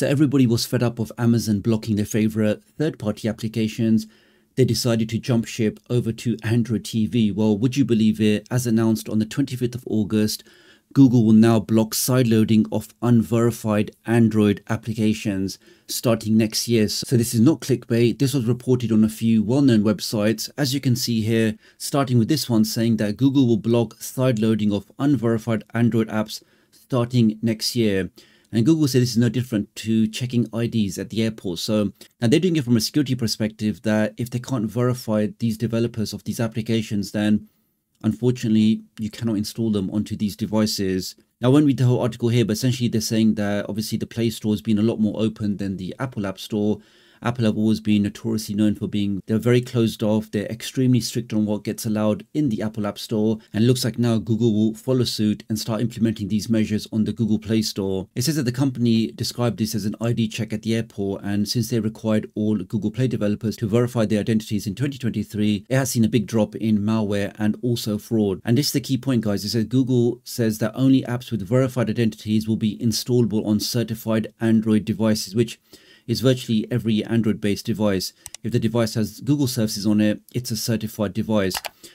So everybody was fed up of Amazon blocking their favorite third-party applications. They decided to jump ship over to Android TV. Well, would you believe it? As announced on the 25th of August, Google will now block sideloading of unverified Android applications starting next year. So this is not clickbait. This was reported on a few well-known websites. As you can see here, starting with this one saying that Google will block sideloading of unverified Android apps starting next year. And Google said this is no different to checking IDs at the airport. So now they're doing it from a security perspective that if they can't verify these developers of these applications, then unfortunately you cannot install them onto these devices. Now, I won't read the whole article here, but essentially they're saying that obviously the Play Store has been a lot more open than the Apple App Store Apple have always been notoriously known for being, they're very closed off. They're extremely strict on what gets allowed in the Apple App Store. And looks like now Google will follow suit and start implementing these measures on the Google Play Store. It says that the company described this as an ID check at the airport. And since they required all Google Play developers to verify their identities in 2023, it has seen a big drop in malware and also fraud. And this is the key point, guys. It says Google says that only apps with verified identities will be installable on certified Android devices, which is virtually every Android based device. If the device has Google services on it, it's a certified device.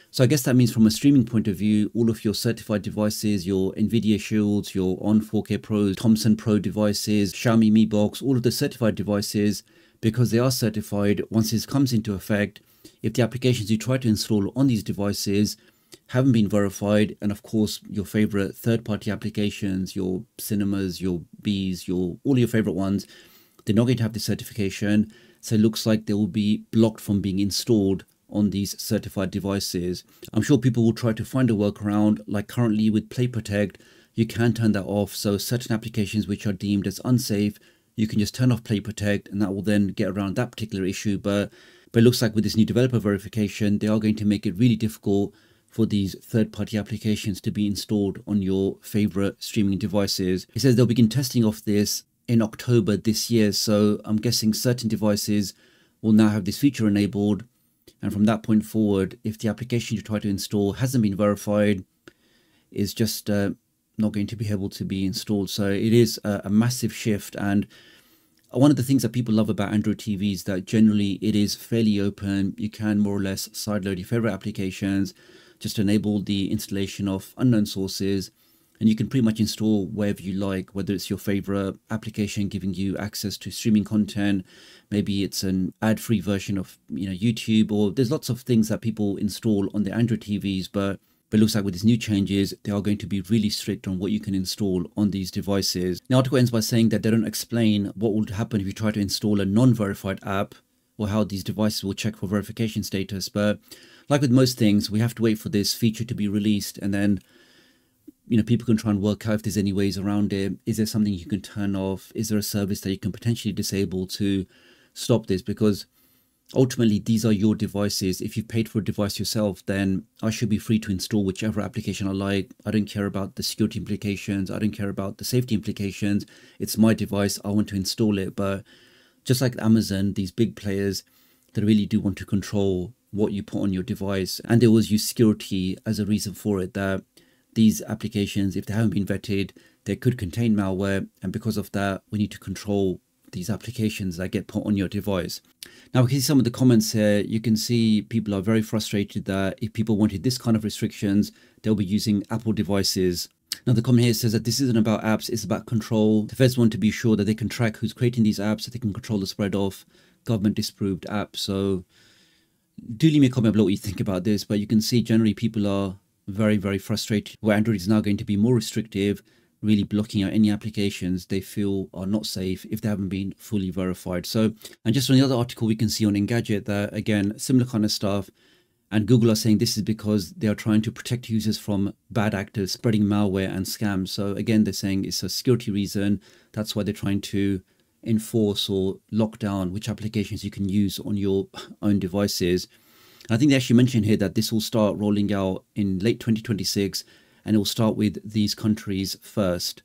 So I guess that means from a streaming point of view, all of your certified devices, your NVIDIA Shields, your Onn 4K Pros, Thomson Pro devices, Xiaomi Mi Box, all of the certified devices, because they are certified, once this comes into effect, if the applications you try to install on these devices haven't been verified, and of course your favorite third-party applications, your cinemas, your bees, your all your favorite ones, they're not going to have the certification. So it looks like they will be blocked from being installed on these certified devices. I'm sure people will try to find a workaround like currently with Play Protect, you can turn that off. So certain applications which are deemed as unsafe, you can just turn off Play Protect and that will then get around that particular issue. But, but it looks like with this new developer verification, they are going to make it really difficult for these third-party applications to be installed on your favorite streaming devices. It says they'll begin testing of this in October this year. So I'm guessing certain devices will now have this feature enabled. And from that point forward, if the application you try to install hasn't been verified, is just uh, not going to be able to be installed. So it is a, a massive shift. And one of the things that people love about Android TV is that generally it is fairly open. You can more or less sideload your favorite applications, just enable the installation of unknown sources and you can pretty much install wherever you like, whether it's your favorite application giving you access to streaming content, maybe it's an ad-free version of you know YouTube, or there's lots of things that people install on their Android TVs, but but it looks like with these new changes, they are going to be really strict on what you can install on these devices. The article ends by saying that they don't explain what would happen if you try to install a non-verified app or how these devices will check for verification status. But like with most things, we have to wait for this feature to be released and then you know, people can try and work out if there's any ways around it. Is there something you can turn off? Is there a service that you can potentially disable to stop this? Because ultimately, these are your devices. If you've paid for a device yourself, then I should be free to install whichever application I like. I don't care about the security implications. I don't care about the safety implications. It's my device. I want to install it. But just like Amazon, these big players, they really do want to control what you put on your device. And they always use security as a reason for it that these applications, if they haven't been vetted, they could contain malware. And because of that, we need to control these applications that get put on your device. Now, we can see some of the comments here. You can see people are very frustrated that if people wanted this kind of restrictions, they'll be using Apple devices. Now, the comment here says that this isn't about apps, it's about control. The feds want to be sure that they can track who's creating these apps, so they can control the spread of government disapproved apps. So do leave me a comment below what you think about this, but you can see generally people are very, very frustrated where Android is now going to be more restrictive, really blocking out any applications they feel are not safe if they haven't been fully verified. So, and just on the other article, we can see on Engadget that again, similar kind of stuff. And Google are saying this is because they are trying to protect users from bad actors spreading malware and scams. So again, they're saying it's a security reason. That's why they're trying to enforce or lock down which applications you can use on your own devices. I think they actually mentioned here that this will start rolling out in late 2026 and it will start with these countries first.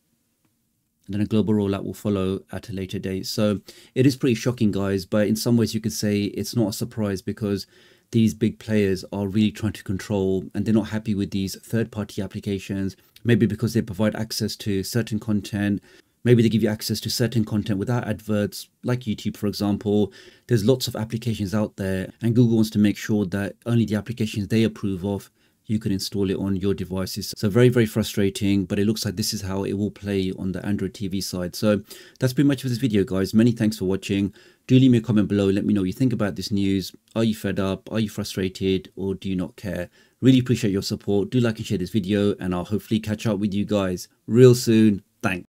And then a global rollout will follow at a later date. So it is pretty shocking, guys. But in some ways, you could say it's not a surprise because these big players are really trying to control and they're not happy with these third party applications. Maybe because they provide access to certain content Maybe they give you access to certain content without adverts, like YouTube, for example. There's lots of applications out there, and Google wants to make sure that only the applications they approve of you can install it on your devices. So very, very frustrating, but it looks like this is how it will play on the Android TV side. So that's pretty much for this video, guys. Many thanks for watching. Do leave me a comment below. Let me know what you think about this news. Are you fed up? Are you frustrated? Or do you not care? Really appreciate your support. Do like and share this video, and I'll hopefully catch up with you guys real soon. Thanks.